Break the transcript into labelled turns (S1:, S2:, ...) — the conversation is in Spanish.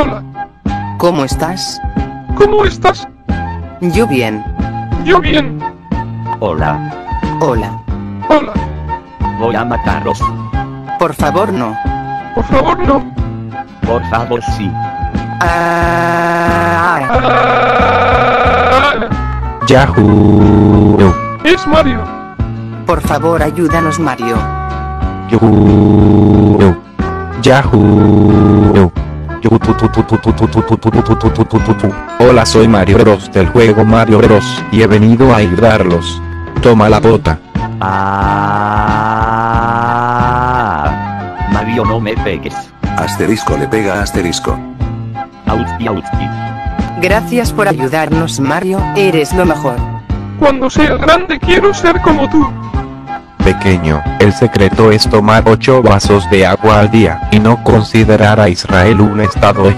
S1: Hola,
S2: ¿Cómo estás?
S1: ¿cómo estás?
S2: Yo bien.
S1: Yo bien.
S3: Hola,
S2: Hola.
S1: Hola,
S3: voy a matarlos.
S2: Por favor no.
S1: por favor no.
S3: Por favor, sí.
S2: Ah,
S1: Ah,
S4: Yahoo.
S1: es Mario.
S2: por favor ayúdanos Mario.
S4: Yahoo. Yahoo. Hola soy Mario Bros del juego Mario Bros y he venido a ayudarlos. Toma la bota.
S3: Ah, Mario no me pegues.
S5: Asterisco le pega a asterisco.
S3: Austi, austi.
S2: Gracias por ayudarnos Mario, eres lo mejor.
S1: Cuando sea grande quiero ser como tú.
S4: Pequeño, el secreto es tomar 8 vasos de agua al día y no considerar a Israel un estado